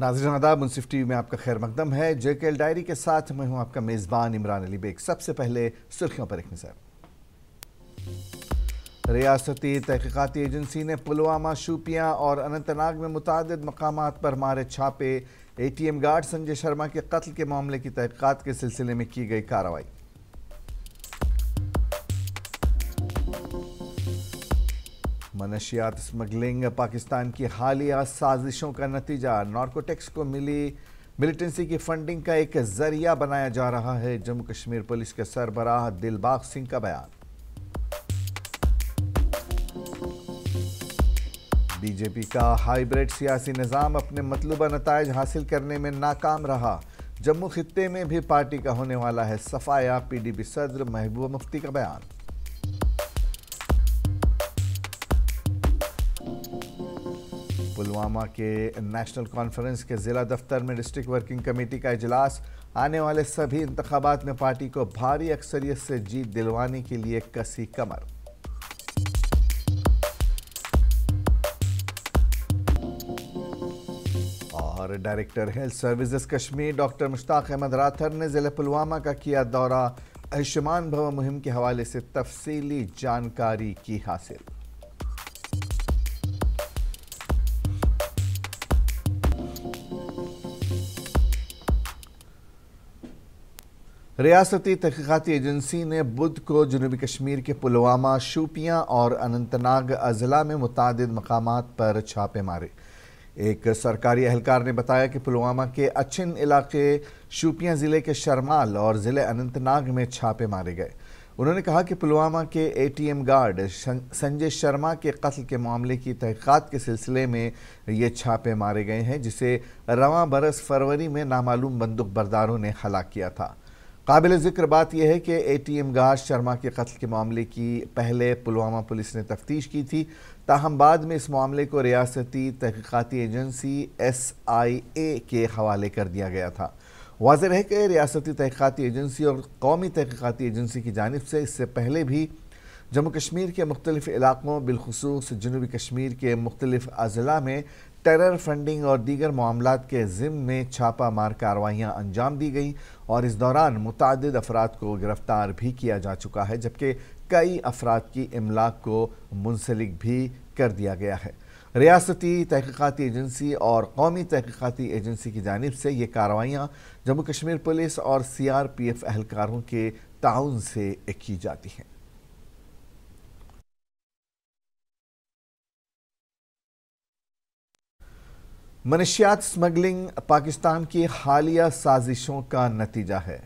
नाजरन आदाब मुनसिफ टीवी में आपका खैर मकदम है। जे के जेकेएल डायरी के साथ मैं हूँ आपका मेज़बान इमरान अली बेग। सबसे पहले सुर्खियों पर एक नज़र। रियासती तहकीकती एजेंसी ने पुलवामा शूपियाँ और अनंतनाग में मुतद मकाम पर मारे छापे। A T M guard Sanjay Sharma के कत्ल के मामले की तहकीकत के सिलसिले में की गई कार्रवाई। मनशियात स्मगलिंग पाकिस्तान की हालिया साजिशों का नतीजा। नार्कोटेक्स को मिली मिलिटेंसी की फंडिंग का एक ज़रिया बनाया जा रहा है। जम्मू कश्मीर पुलिस के सरबराह दिलबाग सिंह का बयान। बीजेपी का हाइब्रिड सियासी निज़ाम अपने मतलूबा नतज हासिल करने में नाकाम रहा। जम्मू खत्े में भी पार्टी का होने वाला है सफाया। पीडीपी सदर महबूबा मुफ्ती का बयान। पुलवामा के नेशनल कॉन्फ्रेंस के ज़िला दफ्तर में डिस्ट्रिक्ट वर्किंग कमेटी का इजलास। आने वाले सभी इंतबात में पार्टी को भारी अक्सरियत से जीत दिलवाने के लिए कसी कमर। और director health services Kashmir doctor Mushtaq Ahmad Rather ने ज़िले पुलवामा का किया दौरा। आयुष्मान भवन मुहिम के हवाले से तफसीली जानकारी की हासिल। रियासती तहकीकती एजेंसी ने बुध को जनूबी कश्मीर के पुलवामा, शूपियाँ और अनंतनाग अजला में मुतद मकाम पर छापे मारे। एक सरकारी एहलकार ने बताया कि पुलवामा के अच्छिन इलाके शूपियाँ ज़िले के शर्माल और ज़िले अनंतनाग में छापे मारे गए। उन्होंने कहा कि पुलवामा के एटीएम गार्ड संजय शर्मा के कत्ल के मामले की तहकीक़ात के सिलसिले में ये छापे मारे गए हैं, जिसे रवा बरस फरवरी में नामालूम बंदूक बरदारों ने हलाक किया था। काबिल ज़िक्र बात यह है कि A T M guard Sharma के कत्ल के मामले की पहले पुलवामा पुलिस ने तफ्तीश की थी। ताहम बाद में इस मामले को रियासती तहकीकती एजेंसी एस आई ए के हवाले कर दिया गया था। वाज है कि रियासती तहकीकती एजेंसी और कौमी तहकीकती एजेंसी की जानब से इससे पहले भी जम्मू कश्मीर के मुख्तलिफ़ इलाकों, बिलखसूस जनूबी कश्मीर के मुख्तलिफ़ अजला में टेरर फंडिंग और दीगर मामला के ज़िम में छापा मार कार्रवाइयाँ अंजाम दी गई और इस दौरान मुतद अफराद को गिरफ़्तार भी किया जा चुका है, जबकि कई अफराद की इमलाक को मुंसलिक भी कर दिया गया है। रियासती तहकीकती एजेंसी और कौमी तहकीकती एजेंसी की जानब से ये कार्रवाइयाँ जम्मू कश्मीर पुलिस और सी आर पी एफ़ एहलकारों के ताउन से की जाती हैं। मनशियात स्मगलिंग पाकिस्तान की हालिया साजिशों का नतीजा है।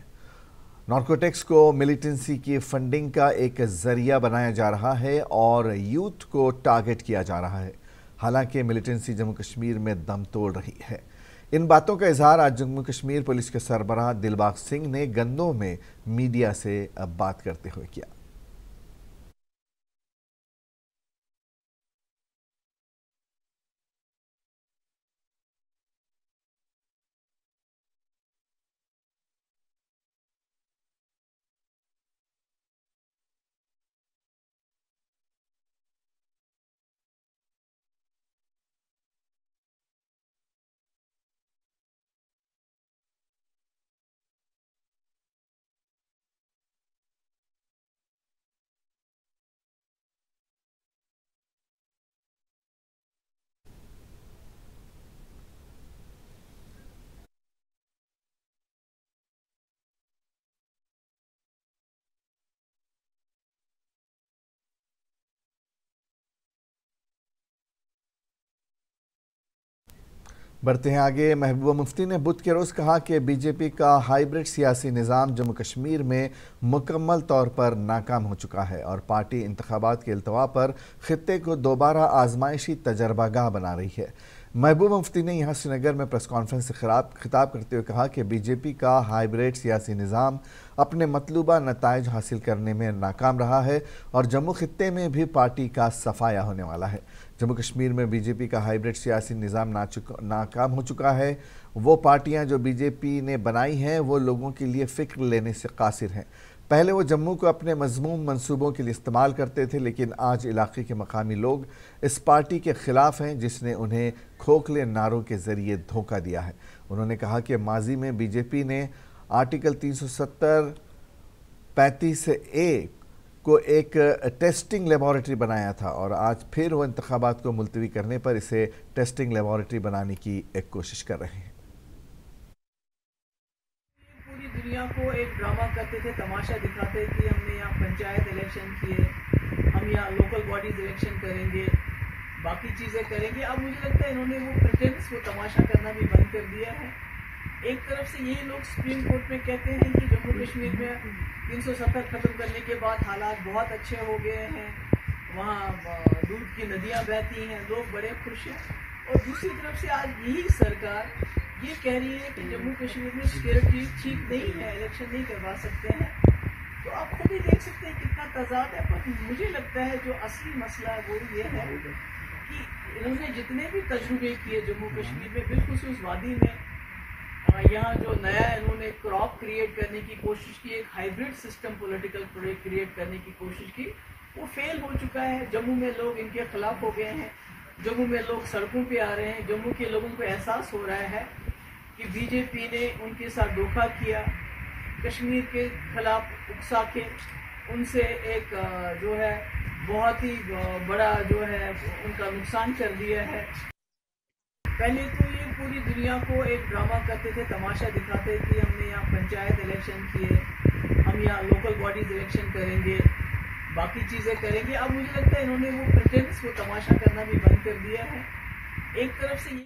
नार्कोटिक्स को मिलिटेंसी की फंडिंग का एक ज़रिया बनाया जा रहा है और यूथ को टारगेट किया जा रहा है। हालाँकि मिलिटेंसी जम्मू कश्मीर में दम तोड़ रही है। इन बातों का इजहार आज जम्मू कश्मीर पुलिस के सरबराह दिलबाग सिंह ने गंदों में मीडिया से बात करते हुए किया। बढ़ते हैं आगे। महबूबा मुफ्ती ने बुध के रोज़ कहा कि बीजेपी का हाइब्रिड सियासी निज़ाम जम्मू कश्मीर में मुकम्मल तौर पर नाकाम हो चुका है और पार्टी इंतबात के अल्तवा पर ख़त्े को दोबारा आजमाइशी तजर्बागाह बना रही है। महबूबा मुफ्ती ने यहाँ श्रीनगर में प्रेस कॉन्फ्रेंस से खिताब खिताब करते हुए कहा कि बीजेपी का हाइब्रिड सियासी निज़ाम अपने मतलूबा नतज हासिल करने में नाकाम रहा है और जम्मू खत्े में भी पार्टी का सफाया होने वाला है। जम्मू कश्मीर में बीजेपी का हाइब्रिड सियासी निज़ाम ना नाकाम हो चुका है। वो पार्टियाँ जो बीजेपी ने बनाई हैं, वो लोगों के लिए फ़िक्र लेने से कासिर हैं। पहले वो जम्मू को अपने मजमूम मंसूबों के लिए इस्तेमाल करते थे, लेकिन आज इलाके के मकामी लोग इस पार्टी के खिलाफ हैं, जिसने उन्हें खोखले नारों के ज़रिए धोखा दिया है। उन्होंने कहा कि माजी में बीजेपी ने आर्टिकल 370 पैंतीस ए को एक टेस्टिंग लेबॉरेटरी बनाया था और आज फिर वो इंतबात को मुलतवी करने पर इसे टेस्टिंग लेबॉरेटरी बनाने की एक कोशिश कर रहे हैं। पूरी दुनिया को एक ड्रामा करते थे, तमाशा दिखाते कि हमने यहाँ पंचायत इलेक्शन किए, हम यहाँ लोकल बॉडीज इलेक्शन करेंगे, बाकी चीज़ें करेंगे। अब मुझे लगता है इन्होंने वो प्रेटेंस वो तमाशा करना भी बंद कर दिया है। एक तरफ़ से यही लोग सुप्रीम कोर्ट में कहते हैं कि जम्मू कश्मीर में 370 खत्म करने के बाद हालात बहुत अच्छे हो गए हैं। वहाँ दूध की नदियाँ बहती हैं, लोग बड़े खुश हैं। और दूसरी तरफ़ से आज यही सरकार ये कह रही है कि जम्मू कश्मीर में सिक्योरिटी ठीक नहीं है इलेक्शन नहीं करवा सकते हैं। तो आप खुद ही देख सकते हैं कितना तजाद है, पर मुझे लगता है जो असली मसला वो ये है कि इन्होंने जितने भी तजुर्बे किए जम्मू कश्मीर में, बिल्कुल उस वादी में यहाँ जो नया इन्होंने क्रॉप क्रिएट करने की कोशिश की, एक हाइब्रिड सिस्टम पॉलिटिकल क्रिएट करने की कोशिश की, वो फेल हो चुका है। जम्मू में लोग इनके खिलाफ हो गए हैं। जम्मू में लोग सड़कों पे आ रहे हैं। जम्मू के लोगों को एहसास हो रहा है कि बीजेपी ने उनके साथ धोखा किया, कश्मीर के खिलाफ उकसा के, उनसे एक जो है, बहुत ही बड़ा जो है, उनका नुकसान कर दिया है। पहले तो ये पूरी दुनिया को एक ड्रामा करते थे, तमाशा दिखाते कि हमने यहाँ पंचायत इलेक्शन किए, हम यहाँ लोकल बॉडीज इलेक्शन करेंगे, बाकी चीज़ें करेंगे। अब मुझे लगता है इन्होंने वो प्रेटेंस वो तमाशा करना भी बंद कर दिया है। एक तरफ़ से ये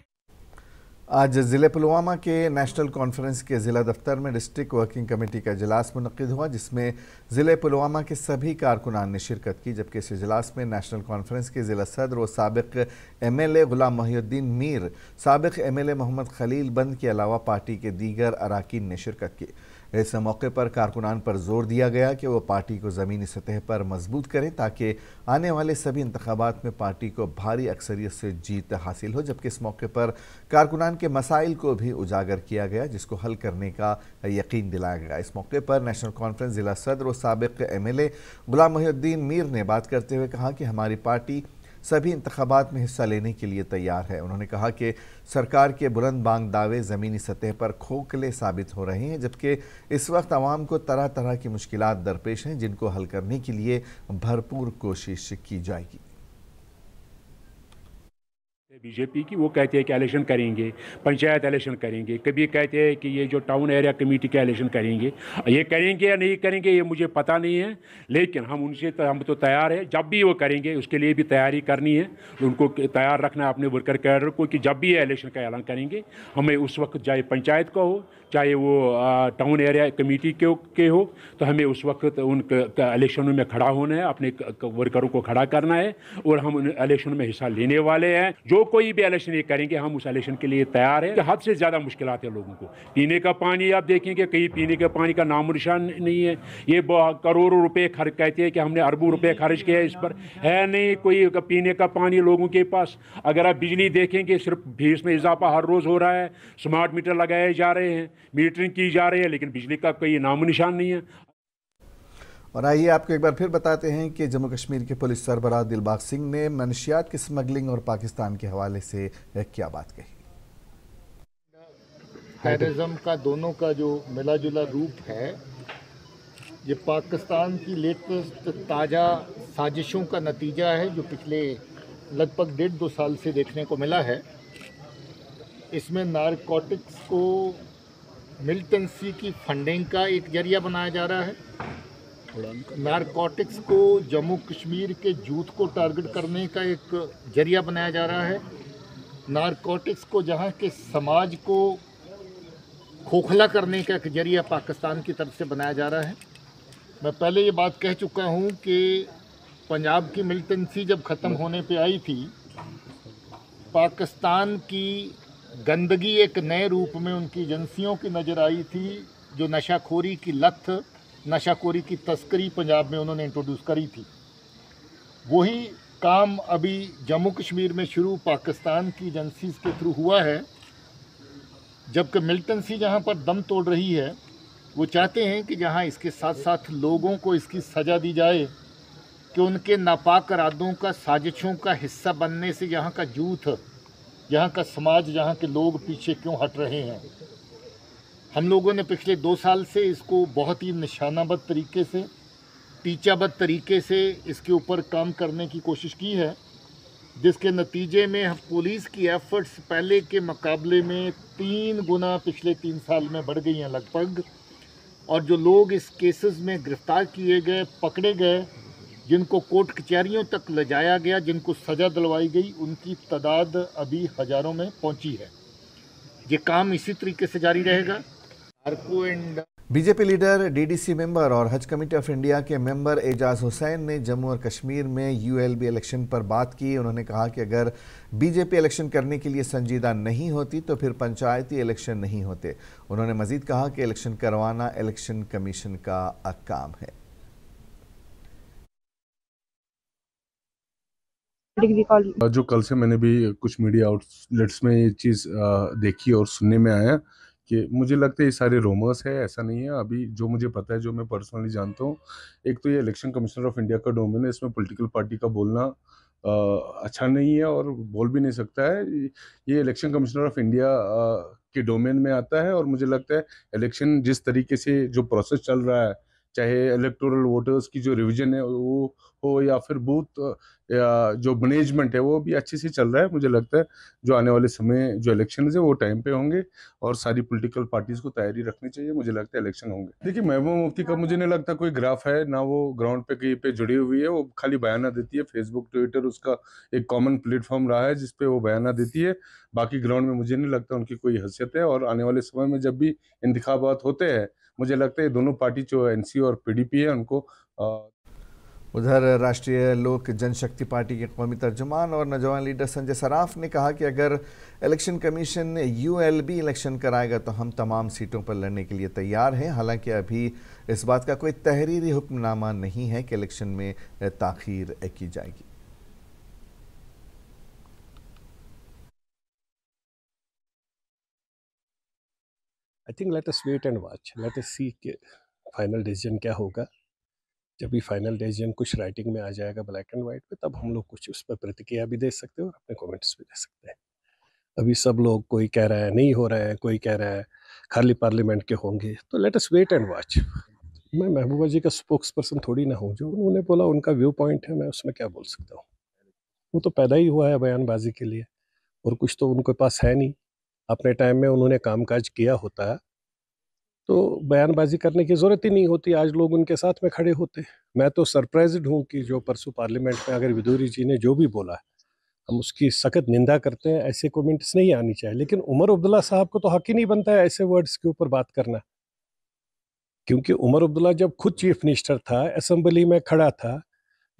आज ज़िले पुलवामा के नेशनल कॉन्फ्रेंस के ज़िला दफ्तर में डिस्ट्रिक्ट वर्किंग कमेटी का इजलास मुनद हुआ, जिसमें ज़िले पुलवामा के सभी कारकुनान ने शिरकत की, जबकि इस इजलास में नेशनल कॉन्फ्रेंस के ज़िला सदर व सबक M L A Ghulam Mohiuddin Mir, सबक M L A Mohammad Khalil Band के अलावा पार्टी के दीगर अरकान ने शिरकत की। इस मौके पर कारकुनान पर ज़ोर दिया गया कि वह पार्टी को ज़मीनी सतह पर मज़बूत करें ताकि आने वाले सभी इंतबात में पार्टी को भारी अक्सरियत से जीत हासिल हो, जबकि इस मौके पर कारकुनान के मसाइल को भी उजागर किया गया, जिसको हल करने का यकीन दिलाया गया। इस मौके पर नेशनल कॉन्फ्रेंस ज़िला सदर व सबक एम गुलाम मोहुद्दीन मीर ने बात करते हुए कहा कि हमारी पार्टी सभी इंतबात में हिस्सा लेने के लिए तैयार है। उन्होंने कहा कि सरकार के बुलंद बांग दावे ज़मीनी सतह पर खोखले साबित हो रहे हैं, जबकि इस वक्त आवाम को तरह तरह की मुश्किल दरपेश हैं, जिनको हल करने के लिए भरपूर कोशिश की जाएगी। बीजेपी की, वो कहते हैं कि इलेक्शन करेंगे, पंचायत इलेक्शन करेंगे। कभी कहते हैं कि ये जो टाउन एरिया कमेटी का इलेक्शन करेंगे, ये करेंगे या नहीं करेंगे, ये मुझे पता नहीं है। लेकिन हम उनसे हम तो तैयार है। जब भी वो करेंगे, उसके लिए भी तैयारी करनी है। उनको तैयार रखना है अपने वर्कर कैडर को कि जब भी ये इलेक्शन का ऐलान करेंगे, हमें उस वक्त चाहे पंचायत का हो चाहे वो टाउन एरिया कमेटी के के हो तो हमें उस वक्त उन इलेक्शनों में खड़ा होना है, अपने वर्करों को खड़ा करना है, और हम उन इलेक्शन में हिस्सा लेने वाले हैं। जो कोई भी इलेक्शन ये करेंगे, हम उस इलेक्शन के लिए तैयार है। हद से ज़्यादा मुश्किल है लोगों को। पीने का पानी आप देखेंगे, कहीं पीने के पानी का नाम निशान नहीं है। ये करोड़ों रुपये खर्च, कहते हैं कि हमने अरबों रुपये खर्च किया है इस पर। है नहीं कोई पीने का पानी लोगों के पास। अगर आप बिजली देखेंगे, सिर्फ़ फ़ीस में इजाफा हर रोज़ हो रहा है। स्मार्ट मीटर लगाए जा रहे हैं। मीटरिंग की जा रही है लेकिन बिजली का कोई नाम निशान नहीं है। और आइए आपको एक बार फिर बताते हैं कि जम्मू कश्मीर के पुलिस सरबराह दिलबाग सिंह ने मनशियात की स्मगलिंग और पाकिस्तान के हवाले से क्या बात कही? टेररिज्म का दोनों का जो मिला जुला रूप है ये पाकिस्तान की लेटेस्ट ताज़ा साजिशों का नतीजा है जो पिछले लगभग डेढ़ दो साल से देखने को मिला है। इसमें नारकोटिक्स को मिलिटेंसी की फंडिंग का एक ज़रिया बनाया जा रहा है। नारकोटिक्स को जम्मू कश्मीर के जूथ को टारगेट करने का एक ज़रिया बनाया जा रहा है। नारकोटिक्स को जहाँ के समाज को खोखला करने का एक ज़रिया पाकिस्तान की तरफ़ से बनाया जा रहा है। मैं पहले ये बात कह चुका हूँ कि पंजाब की मिलिटेंसी जब ख़त्म होने पे आई थी, पाकिस्तान की गंदगी एक नए रूप में उनकी एजेंसियों की नज़र आई थी, जो नशाखोरी की लत, नशाखोरी की तस्करी पंजाब में उन्होंने इंट्रोड्यूस करी थी। वही काम अभी जम्मू कश्मीर में शुरू पाकिस्तान की एजेंसीज के थ्रू हुआ है, जबकि मिल्टन सी जहाँ पर दम तोड़ रही है, वो चाहते हैं कि जहाँ इसके साथ साथ लोगों को इसकी सज़ा दी जाए, कि उनके नापाक इरादों का, साजिशों का हिस्सा बनने से यहाँ का जूथ यहाँ का समाज, यहाँ के लोग पीछे क्यों हट रहे हैं? हम लोगों ने पिछले दो साल से इसको बहुत ही निशानाबद्ध तरीके से टीचाबद्ध तरीके से इसके ऊपर काम करने की कोशिश की है, जिसके नतीजे में पुलिस की एफर्ट्स पहले के मुकाबले में तीन गुना पिछले तीन साल में बढ़ गई हैं लगभग, और जो लोग इस केसेस में गिरफ़्तार किए गए, पकड़े गए जिनको कोर्ट कचहरियों तक ले जाया गया जिनको सज़ा दिलवाई गई उनकी तादाद अभी हज़ारों में पहुँची है। ये काम इसी तरीके से जारी रहेगा। बीजेपी लीडर डीडीसी मेंबर और हज कमेटी ऑफ़ इंडिया के मेंबर एजाज हुसैन ने जम्मू और कश्मीर में यूएलबी इलेक्शन पर बात की। उन्होंने कहा कि अगर बीजेपी इलेक्शन करने के लिए संजीदा नहीं होती तो फिर पंचायती इलेक्शन नहीं होते। उन्होंने मजीद कहा कि इलेक्शन करवाना इलेक्शन कमीशन का काम है। जो कल से मैंने भी कुछ मीडिया आउटलेट्स में ये चीज़ देखी और सुनने में आया कि मुझे लगता है ये सारे रोमर्स है ऐसा नहीं है। अभी जो मुझे पता है जो मैं पर्सनली जानता हूँ एक तो ये इलेक्शन कमिश्नर ऑफ़ इंडिया का डोमेन है इसमें पॉलिटिकल पार्टी का बोलना आ, अच्छा नहीं है और बोल भी नहीं सकता है। ये इलेक्शन कमिश्नर ऑफ़ इंडिया के डोमेन में आता है और मुझे लगता है इलेक्शन जिस तरीके से जो प्रोसेस चल रहा है चाहे इलेक्टोरल वोटर्स की जो रिविजन है वो हो या फिर बूथ या जो मैनेजमेंट है, वो भी अच्छे से चल रहा है। मुझे लगता है जो आने वाले समय, जो इलेक्शन है, वो टाइम पे होंगे और सारी पॉलिटिकल पार्टीज़ को तैयारी रखनी चाहिए। मुझे लगता है इलेक्शन होंगे। देखिए, महबूबा मुफ्ती का मुझे नहीं लगता कोई ग्राफ है, ना वो ग्राउंड पे कहीं पे जुड़ी हुई है। वो खाली बयाना देती है। फेसबुक ट्विटर उसका एक कॉमन प्लेटफॉर्म रहा है जिसपे वो बयाना देती है। बाकी ग्राउंड में मुझे नहीं लगता उनकी कोई हैसियत है और आने वाले समय में जब भी इंतबात होते हैं, मुझे लगता है दोनों पार्टी जो एनसी और पीडीपी है, उनको उधर राष्ट्रीय लोक जनशक्ति पार्टी के कौमी तर्जुमान और नौजवान लीडर संजय सराफ ने कहा कि अगर इलेक्शन कमीशन यूएलबी इलेक्शन कराएगा तो हम तमाम सीटों पर लड़ने के लिए तैयार हैं। हालाँकि अभी इस बात का कोई तहरीरी हुक्मनामा नहीं है कि इलेक्शन में ताखीर की जाएगी। I think let us wait and watch let us see final decision क्या होगा। जब भी फाइनल डिसीज़न कुछ राइटिंग में आ जाएगा ब्लैक एंड वाइट पे, तब हम लोग कुछ उस पर प्रतिक्रिया भी दे सकते हैं और अपने कमेंट्स भी दे सकते हैं। अभी सब लोग कोई कह रहा है, नहीं हो रहा है, कोई कह रहा है, खाली पार्लियामेंट के होंगे तो let us wait and watch मैं महबूबा जी का स्पोक्स पर्सन थोड़ी ना हूँ, जो उन्होंने बोला उनका व्यू पॉइंट है, मैं उसमें क्या बोल सकता हूँ? वो तो पैदा ही हुआ है बयानबाजी के लिए, और कुछ तो उनके पास है नहीं। अपने टाइम में उन्होंने कामकाज किया होता है तो बयानबाजी करने की ज़रूरत ही नहीं होती, आज लोग उनके साथ में खड़े होते मैं तो सरप्राइज़ हूँ कि जो परसों पार्लियामेंट में अगर विदूरी जी ने जो भी बोला हम उसकी सख्त निंदा करते हैं, ऐसे कमेंट्स नहीं आनी चाहिए। लेकिन उमर अब्दुल्ला साहब को तो हक ही नहीं बनता है ऐसे वर्ड्स के ऊपर बात करना। क्योंकि उमर अब्दुल्ला जब खुद चीफ मिनिस्टर था असम्बली में खड़ा था,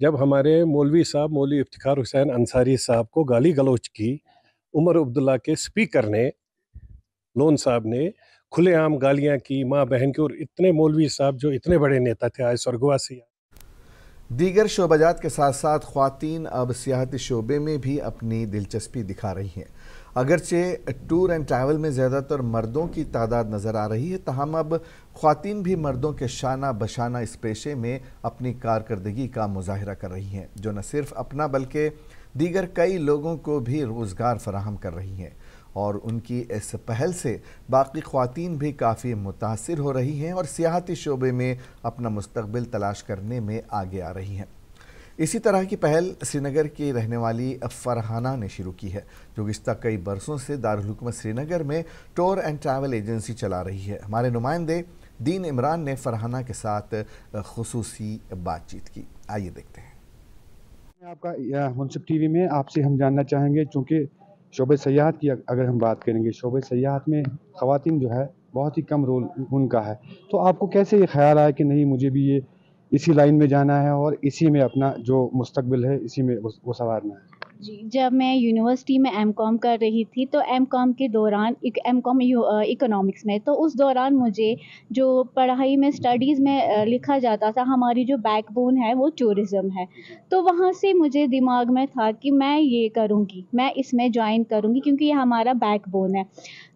जब हमारे मौलवी साहब, मौलवी इफ्तार हुसैन अंसारी साहब को गाली गलोच की, उमर अब्दुल्ला के स्पीकर ने, लोन साहब ने खुलेआम गालियाँ की माँ बहन की और इतने मौलवी साहब जो इतने बड़े नेता थे आज स्वर्गवासी दीगर शोबाजात के साथ साथ खातन अब सियाहती शोबे में भी अपनी दिलचस्पी दिखा रही हैं। अगरचे टूर एंड ट्रैवल में ज़्यादातर मर्दों की तादाद नज़र आ रही है, तहम अब खातन भी मर्दों के शाना बशाना इस पेशे में अपनी कारकर्दगी का मुजाहरा कर रही हैं, जो न सिर्फ़ अपना, बल्कि दीगर कई लोगों को भी रोज़गार फराहम कर रही हैं। और उनकी इस पहल से बाकी खातन भी काफ़ी मुतासर हो रही हैं और सियाहती शोबे में अपना मुस्तबिल तलाश करने में आगे आ रही हैं। इसी तरह की पहल श्रीनगर की रहने वाली फरहाना ने शुरू की है, जो गुज्त कई बरसों से दारकूमत श्रीनगर में टूर एंड ट्रैवल एजेंसी चला रही है। हमारे नुमाइंदे दीन इमरान ने फरहाना के साथ खसूसी बातचीत की। आइए देखते हैं। आपका मुनसिफ टीवी में आपसे हम जानना चाहेंगे, चूँकि शोब सयाहत की अगर हम बात करेंगे, शोब सयाहत में ख़वान जो है, बहुत ही कम रोल उनका है। तो आपको कैसे ये ख्याल आया कि नहीं, मुझे भी ये इसी लाइन में जाना है और इसी में अपना जो मुस्तबिल है, इसी में वो संवारना है? जब मैं यूनिवर्सिटी में एम कॉम कर रही थी तो एम कॉम के दौरान एम कॉम इकोनॉमिक्स में तो उस दौरान मुझे जो पढ़ाई में स्टडीज़ में लिखा जाता था, हमारी जो बैकबोन है, वो टूरिज़्म है। तो वहाँ से मुझे दिमाग में था कि मैं ये करूँगी, मैं इसमें ज्वाइन करूँगी, क्योंकि ये हमारा बैकबोन है।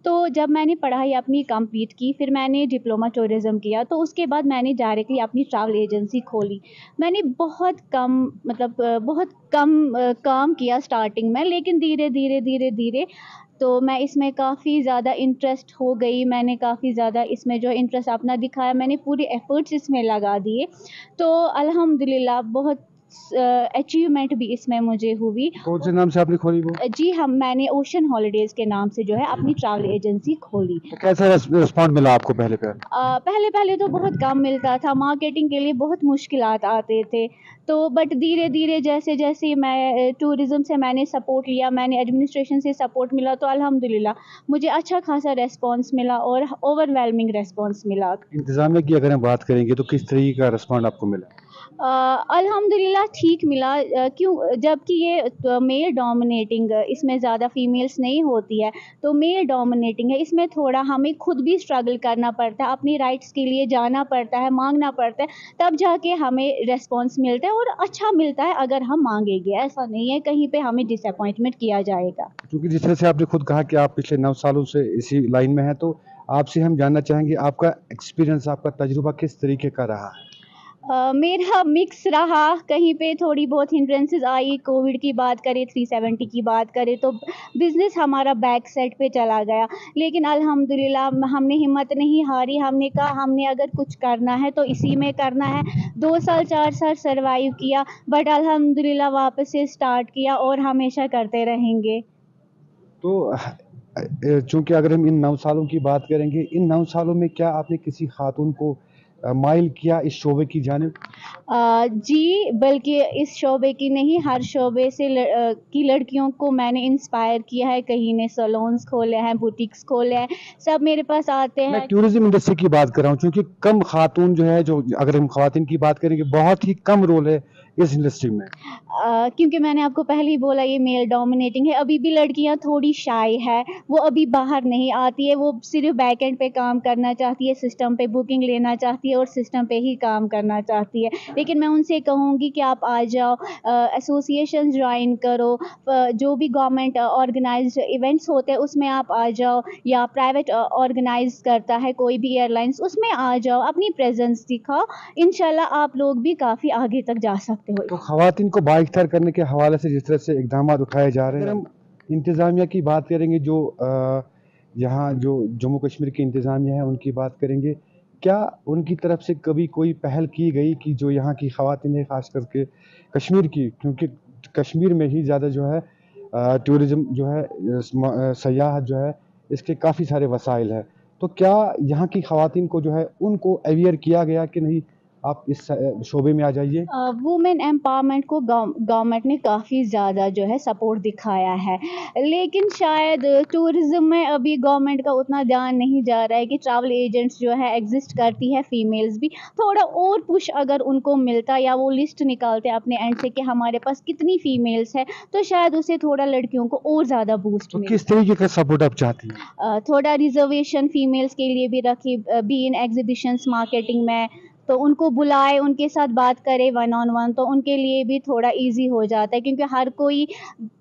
तो जब मैंने पढ़ाई अपनी कंप्लीट की, फिर मैंने डिप्लोमा टूरिज़्म किया तो उसके बाद मैंने डायरेक्टली अपनी ट्रैवल एजेंसी खोली। मैंने बहुत कम मतलब बहुत कम काम किया स्टार्टिंग में, लेकिन धीरे धीरे धीरे धीरे तो मैं इसमें काफ़ी ज़्यादा इंटरेस्ट हो गई। मैंने काफ़ी ज़्यादा इसमें जो इंटरेस्ट अपना दिखाया, मैंने पूरी एफ़र्ट्स इसमें लगा दिए। तो अल्हम्दुलिल्लाह, बहुत अचीवमेंट भी इसमें मुझे हुई। कौन से नाम से आपने खोली वो? जी हम मैंने ओशन हॉलीडेज़ के नाम से जो है अपनी ट्रैवल एजेंसी खोली। तो कैसा रिस्पॉन्ड मिला आपको पहले पहले आ, पहले पहले तो बहुत कम मिलता था। मार्केटिंग के लिए बहुत मुश्किल आते थे। तो बट धीरे धीरे जैसे जैसे मैं टूरिज़्म से मैंने सपोर्ट लिया मैंने एडमिनिस्ट्रेशन से सपोर्ट मिला तो अल्हम्दुलिल्लाह मुझे अच्छा खासा रेस्पॉन्स मिला और ओवरवेलमिंग रेस्पॉन्स मिला। इंतज़ामिया की अगर हम बात करेंगे तो किस तरीके का रेस्पॉन्ड आपको मिला? अल्हम्दुलिल्लाह ठीक मिला। क्यों? जबकि ये मेल डोमिनेटिंग, इसमें ज़्यादा फीमेल्स नहीं होती है तो मेल डोमिनेटिंग है। इसमें थोड़ा हमें खुद भी स्ट्रगल करना पड़ता है, अपनी राइट्स के लिए जाना पड़ता है, मांगना पड़ता है, तब जाके हमें रेस्पॉन्स मिलता है और अच्छा मिलता है अगर हम मांगेंगे। ऐसा नहीं है, कहीं पे हमें डिसअपॉइंटमेंट किया जाएगा। क्योंकि जिस तरह से आपने खुद कहा कि आप पिछले नौ सालों से इसी लाइन में हैं तो आपसे हम जानना चाहेंगे, आपका एक्सपीरियंस आपका तजुर्बा किस तरीके का रहा? है मेरा मिक्स रहा। कहीं पे थोड़ी बहुत हिंड्रेंसेस आई। कोविड की बात करें 370 की बात करें तो बिज़नेस हमारा बैक सेट पे चला गया। लेकिन अल्हम्दुलिल्लाह हमने हिम्मत नहीं हारी। हमने कहा, हमने अगर कुछ करना है तो इसी में करना है। दो साल, चार साल सरवाइव किया बट अल्हम्दुलिल्लाह वापस से स्टार्ट किया और हमेशा करते रहेंगे। तो चूँकि अगर हम इन नौ सालों की बात करेंगे, इन नौ सालों में क्या आपने किसी खातून को माइल किया इस शोबे की जानब? जी बल्कि इस शोबे की नहीं हर शोबे से लड़, की लड़कियों को मैंने इंस्पायर किया है। कहीं ने सलोन्स खोले हैं बुटीक्स खोले हैं सब मेरे पास आते हैं। टूरिज़्म इंडस्ट्री की बात कर रहा हूँ क्योंकि कम खातून जो है जो अगर हम खातन की बात करेंगे बहुत ही कम रोल है इस इंडस्ट्री में? क्योंकि मैंने आपको पहले ही बोला ये मेल डोमिनेटिंग है, अभी भी लड़कियाँ थोड़ी शाई है, वो अभी बाहर नहीं आती है, वो सिर्फ़ बैक एंड पे काम करना चाहती है सिस्टम पे बुकिंग लेना चाहती है और सिस्टम पे ही काम करना चाहती है। लेकिन मैं उनसे कहूँगी कि आप आ जाओ एसोसिएशन ज्वाइन करो जो भी गवर्नमेंट ऑर्गेनाइज इवेंट्स होते हैं, उसमें आप आ जाओ, या प्राइवेट ऑर्गेनाइज करता है, कोई भी एयरलाइंस उसमें आ जाओ, अपनी प्रेजेंस दिखाओ। इनशाला आप लोग भी काफ़ी आगे तक जा सकते सकते हो तो खातन को बाइख्तार करने के हवाले से जिस तरह से इकदाम उठाए जा रहे हैं हम इंतज़ामिया की बात करेंगे जो यहाँ जो जम्मू कश्मीर की इंतज़ामिया है उनकी बात करेंगे। क्या उनकी तरफ़ से कभी कोई पहल की गई कि जो यहाँ की खातन है ख़ास करके कश्मीर की? क्योंकि कश्मीर में ही ज़्यादा जो है टूरिज़म जो है सयाह जो है इसके काफ़ी सारे वसाइल है। तो क्या यहाँ की खातन को जो है उनको अवेयर किया गया कि नहीं? आप इस शोबे में आ जाइए। वुमेन एम्पावरमेंट को गवर्नमेंट ने काफ़ी ज़्यादा जो है सपोर्ट दिखाया है। लेकिन शायद टूरिज़्म में अभी गवर्नमेंट का उतना ध्यान नहीं जा रहा है कि ट्रैवल एजेंट्स जो है एग्जिस्ट करती है फीमेल्स भी। थोड़ा और पुश अगर उनको मिलता या वो लिस्ट निकालते अपने एंड से कि हमारे पास कितनी फीमेल्स है तो शायद उसे थोड़ा लड़कियों को और ज़्यादा बूस्ट तो किस तरीके का सपोर्ट आप चाहती हैं? थोड़ा रिजर्वेशन फीमेल्स के लिए भी रखी बी इन एग्जीबिशंस मार्केटिंग में तो उनको बुलाए, उनके साथ बात करे वन ऑन वन तो उनके लिए भी थोड़ा इजी हो जाता है, क्योंकि हर कोई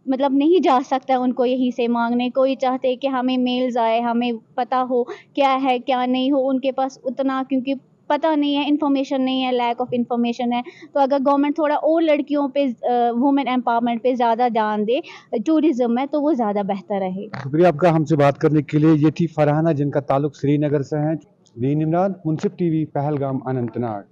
मतलब नहीं जा सकता उनको यहीं से मांगने। कोई चाहते कि हमें मेल्स आए, हमें पता हो क्या है, क्या नहीं हो, उनके पास उतना, क्योंकि पता नहीं है इन्फॉर्मेशन नहीं है लैक ऑफ़ इन्फॉर्मेशन है। तो अगर गवर्नमेंट थोड़ा और लड़कियों पे वुमेन एम्पावरमेंट पे ज़्यादा ध्यान दे टूरिज़्म में तो वो ज़्यादा बेहतर रहे शुक्रिया आपका हमसे बात करने के लिए। ये थी फरहाना, जिनका ताल्लुक श्रीनगर से है। Deen Imran Munsif TV, Pahalgam, Anantnag.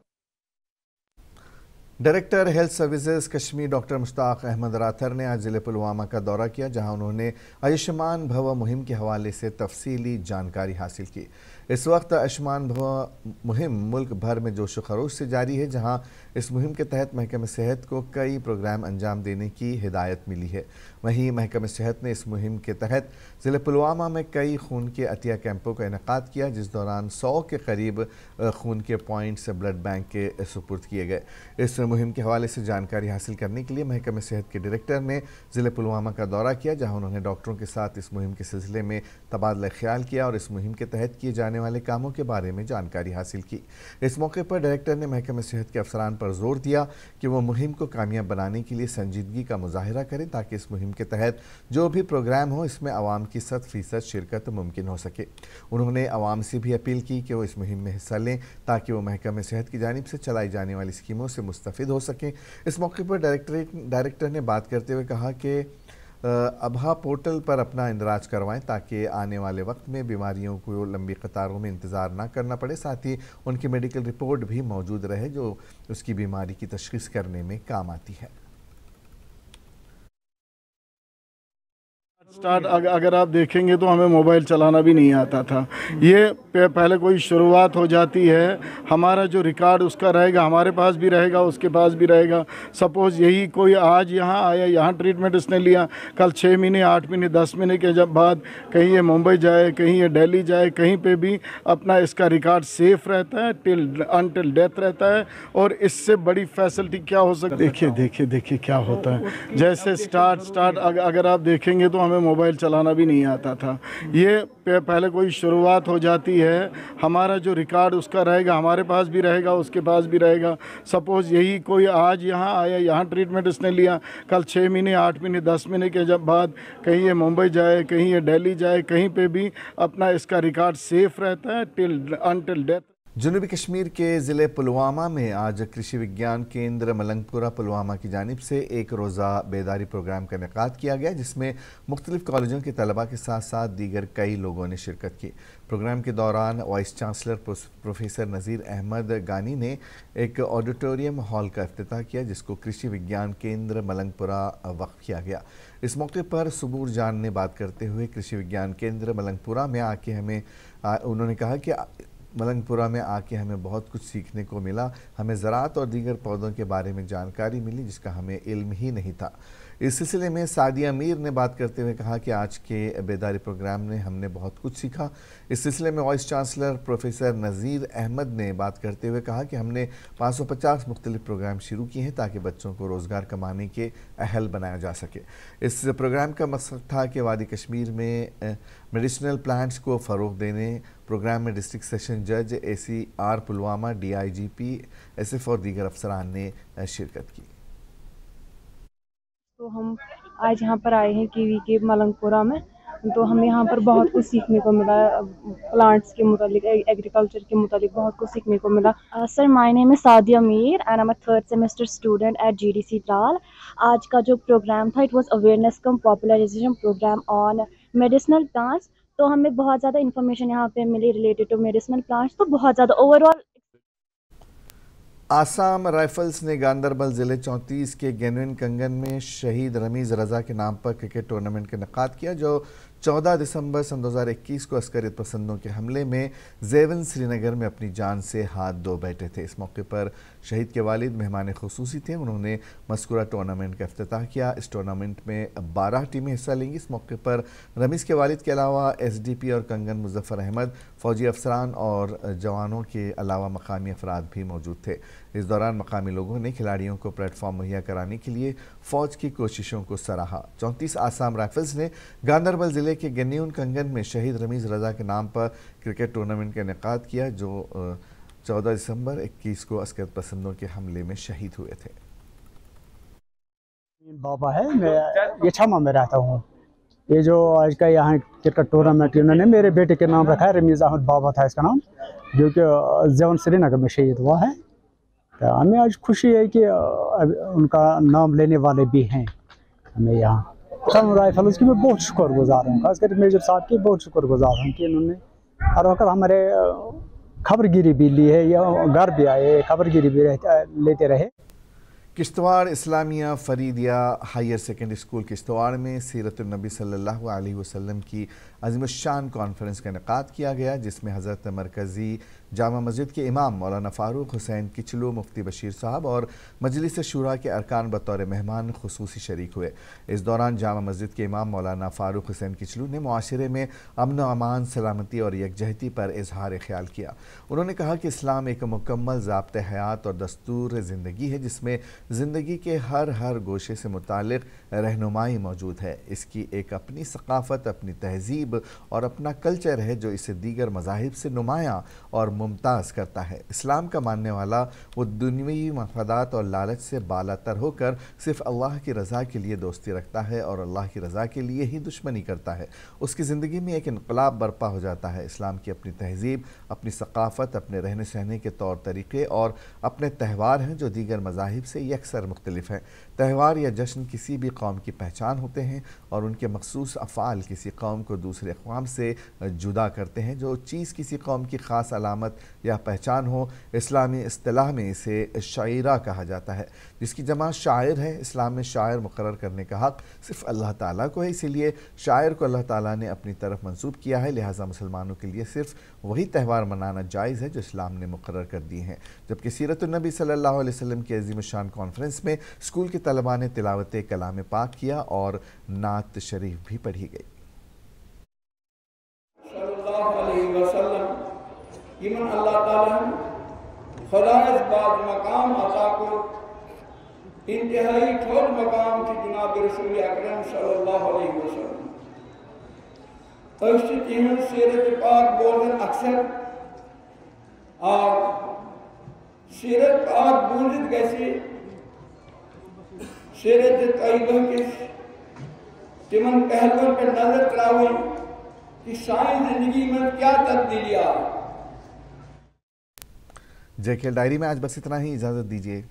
Director, health services, Kashmir doctor Mushtaq Ahmad Rather ने आज ज़िले पुलवामा का दौरा किया, जहाँ उन्होंने आयुष्मान भव मुहिम के हवाले से तफसीली जानकारी हासिल की। इस वक्त आयुष्मान भव मुहिम मुल्क भर में जोश खरोश से जारी है, जहाँ इस मुहिम के तहत महकमे सेहत को कई प्रोग्राम अंजाम देने की हिदायत मिली है। वहीं महकमे सेहत ने इस मुहिम के तहत ज़िले पुलवामा में कई खून के अतिया कैंपों का इनका किया, जिस दौरान सौ के करीब खून के पॉइंट्स ब्लड बैंक के सुपुर्द किए गए। इस मुहिम के हवाले से जानकारी हासिल करने के लिए महकमे सेहत के डायरेक्टर ने ज़िले पुलवामा का दौरा किया, जहाँ उन्होंने डॉक्टरों के साथ इस मुहिम के सिलसिले में तबादला ख्याल किया और इस मुहिम के तहत किए जाने वाले कामों के बारे में जानकारी हासिल की। इस मौके पर डायरेक्टर ने महकमे सेहत के अफसरान पर ज़ोर दिया कि वो मुहिम को कामयाब बनाने के लिए संजीदगी का मुजाहरा करें ताकि इस मुहिम के तहत जो भी प्रोग्राम हो, इसमें आवाम की सत फ़ीसद शिरकत मुमकिन हो सके। उन्होंने आवाम से भी अपील की कि वो इस मुहिम में हिस्सा लें ताकि वो महकमे सेहत की जानब से चलाई जाने वाली स्कीमों से मुस्तफ़ हो सकें। इस मौके पर डायरेक्टरेट, डायरेक्टर ने बात करते हुए कहा कि अबहा पोर्टल पर अपना इंदराज करवाएँ ताकि आने वाले वक्त में बीमारियों को लंबी कतारों में इंतज़ार ना करना पड़े। साथ ही उनकी मेडिकल रिपोर्ट भी मौजूद रहे, जो उसकी बीमारी की तशखीस करने में काम आती है। स्टार्ट अग, अगर आप देखेंगे तो हमें मोबाइल चलाना भी नहीं आता था। ये पहले कोई शुरुआत हो जाती है हमारा जो रिकॉर्ड उसका रहेगा हमारे पास भी रहेगा उसके पास भी रहेगा। सपोज़ यही कोई आज यहाँ आया यहाँ ट्रीटमेंट इसने लिया कल छः महीने आठ महीने दस महीने के जब बाद कहीं ये मुंबई जाए कहीं ये दिल्ली जाए कहीं पे भी अपना इसका रिकॉर्ड सेफ़ रहता है टिल अनटिल डेथ रहता है और इससे बड़ी फैसिलिटी क्या हो सकती है? देखिए देखिए देखिए क्या होता है। जैसे स्टार्ट स्टार्ट अगर आप देखेंगे तो हमें हमें मोबाइल चलाना भी नहीं आता था। ये पहले कोई शुरुआत हो जाती है, हमारा जो रिकॉर्ड उसका रहेगा, हमारे पास भी रहेगा, उसके पास भी रहेगा। सपोज़ यही कोई आज यहाँ आया, यहाँ ट्रीटमेंट इसने लिया, कल छः महीने, आठ महीने, दस महीने के जब बाद कहीं ये मुंबई जाए, कहीं ये दिल्ली जाए, कहीं पे भी अपना इसका रिकॉर्ड सेफ़ रहता है टिल अनटिल डेथ जनूबी कश्मीर के ज़िले पुलवामा में आज कृषि विज्ञान केंद्र मलंगपुरा, पुलवामा की जानब से एक रोज़ा बेदारी प्रोग्राम का इनका किया गया, जिसमें मुख्तलिफ़ कॉलेजों के तलबा के साथ साथ दीगर कई लोगों ने शिरकत की। प्रोग्राम के दौरान vice chancellor professor Nazir Ahmad Ganie ने एक ऑडिटोरियम हॉल का अफ्ताह किया, जिसको कृषि विज्ञान केंद्र मलंगपुरा वक्फ किया गया। इस मौके पर सबूर जान ने बात करते हुए कृषि विज्ञान केंद्र मलंगपुरा में आके हमें उन्होंने कहा कि मलंगपुरा में आके हमें बहुत कुछ सीखने को मिला। हमें ज़रात और दीगर पौधों के बारे में जानकारी मिली, जिसका हमें इल्म ही नहीं था। इस सिलसिले में सादिया मीर ने बात करते हुए कहा कि आज के बेदारी प्रोग्राम ने हमने बहुत कुछ सीखा। इस सिलसिले में vice chancellor professor Nazir Ahmad ने बात करते हुए कहा कि हमने 550 मुख्तलिफ़ प्रोग्राम शुरू किए हैं ताकि बच्चों को रोज़गार कमाने के अहल बनाया जा सके। इस प्रोग्राम का मकसद था कि वादी कश्मीर में मेडिसिनल प्लांट्स को फ़रोग देने। प्रोग्राम में डिस्ट्रिक्ट सेशन जज A C R Pulwama, D I G P, S F और दीगर अफसरान ने शिरकत की। तो हम आज यहाँ पर आए हैं कीवी के मलंगपुरा में। तो हमें यहाँ पर बहुत कुछ सीखने को मिला प्लांट्स के मुतालिक एग्रीकल्चर के मुतालिक बहुत कुछ सीखने को मिला। Sir my name is Sadia Mir and am a third semester student at GDC Tral आज का जो प्रोग्राम था it was awareness cum popularisation programme on medicinal plants तो हमें बहुत ज़्यादा इन्फॉर्मेशन यहाँ पे मिली रिलेटेड टू मेडिसिनल प्लांट्स तो बहुत ज़्यादा ओवरऑल आसाम राइफल्स ने गांधरबल ज़िले चौंतीस के गेनविन कंगन में शहीद रमीज़ रज़ा के नाम पर क्रिकेट टूर्नामेंट का नक़ाद किया, जो 14 दिसंबर सन 2021 को अस्करित पसंदों के हमले में जेवन श्रीनगर में अपनी जान से हाथ धो बैठे थे। इस मौके पर शहीद के वालिद मेहमान खसूसी थे उन्होंने मस्कुरा टूर्नामेंट का अफ्ताह किया इस टूर्नामेंट में बारह टीमें हिस्सा लेंगी इस मौके पर रमीज़ के वालिद के अलावा एस डी पी और कंगन मुजफ्फ़र अहमद फ़ौजी अफसरान और जवानों के अलावा मकामी अफराद भी मौजूद थे इस दौरान मकामी लोगों ने खिलाड़ियों को प्लेटफॉर्म मुहैया कराने के लिए फ़ौज की कोशिशों को सराहा चौंतीस आसाम राइफल्स ने गांधरबल ज़िले के गन्यून कंगन में शहीद रमीज़ रज़ा के नाम पर क्रिकेट टूर्नामेंट का इनका किया जो चौदह दिसंबर इक्कीस को अस्कर पसंदों के हमले में शहीद हुए थे। बाबा है, मैं ये छमा में रहता हूँ। ये जो आज का यहाँ क्रिकेट टूर्नामेंट इन्होंने मेरे बेटे के नाम रखा है, रमीज़ अहमद बाबा था इसका नाम, जो कि जवन श्रीनगर में शहीद हुआ है। तो हमें आज खुशी है कि उनका नाम लेने वाले भी हैं। हमें यहाँ हम राइफल की मैं बहुत शुक्र गुजार हूँ। खासकर मेजर साहब की बहुत शुक्र गुजार हूँ कि इन्होंने, हर वक्त हमारे खबरगिरी भी ली है या घर भी आए खबरगिरी भी लेते रहे Kishtwar Islamia Faridia higher secondary school Kishtwar में सीरतनबी सल्लल्लाहु अलैहि वसल्लम की अजीम शान कॉन्फ्रेंस का इनका किया गया जिसमें हज़रत मरकज़ी जामा मस्जिद के इमाम मौलाना फ़ारूक हुसैन किचलू, मुफ्ती बशीर साहब और मजलिस शुरा के अरकान बतौर मेहमान खसूसी शरीक हुए। इस दौरान जामा मस्जिद के इमाम मौलाना फ़ारूक हुसैन किचलू ने माशरे में अमन अमान, सलामती और यकजहती पर इजहार ख्याल किया। उन्होंने कहा कि इस्लाम एक मुकम्मल जबत हयात और दस्तूर ज़िंदगी है, जिसमें ज़िंदगी के हर हर गोशे से मुतल रहनुमाई मौजूद है। इसकी एक अपनी सकाफ़त, अपनी तहजीब और अपना कल्चर है जो इसे दीगर मजाहब से नुमाया और मुमताज़ करता है। इस्लाम का मानने वाला वो दुनवी मफादात और लालच से बालातर होकर सिर्फ़ अल्लाह की रज़ा के लिए दोस्ती रखता है और अल्लाह की रज़ा के लिए ही दुश्मनी करता है। उसकी ज़िंदगी में एक इनकलाब बर्पा हो जाता है। इस्लाम की अपनी तहजीब, अपनी सकाफ़त, अपने रहने सहने के तौर तरीक़े और अपने त्यौहार हैं जो दीगर मजाहब से यकसर मुख्तलिफ़ हैं। त्यौहार या जश्न किसी भी कौम की पहचान होते हैं और उनके मखसूस अफ़ाल किसी कौम को दूसरे अकवाम से जुदा करते हैं। जो चीज़ किसी कौम की ख़ास अलामत या पहचान हो, इस्लामी असलाह में इसे शायरा कहा जाता है, जिसकी जमा शायर है। इस्लाम में शायर मुकर करने का हक़ सिर्फ़ अल्लाह ताला को है, इसीलिए शायर को अल्लाह ताला ने अपनी तरफ़ मंसूब किया है। लिहाजा मुसलमानों के लिए सिर्फ़ वही त्यौहार मनाना जायज़ है जो इस्लाम ने मुकर कर दिए हैं। जबकि सीरतुलनबी सल्लल्लाहु अलैहि वसल्लम की अजीम शान कॉन्फ्रेंस में स्कूल के तलबा ने तिलावत कलाम पाक किया और नात शरीफ भी पढ़ी गई। इंतहाई ठोल मकाम जनाब रसूल अकरम सल्लल्लाहु अलैहि वसल्लम। तिहन सीरत पाक अक्सर और सीरत पाक बूझित गैसे सीरत तयबा के तिमन पहलुओं पर नज़र तरावी कि साई ज़िंदगी में क्या तब्दीली आई जेके डायरी में आज बस इतना ही। इजाज़त दीजिए।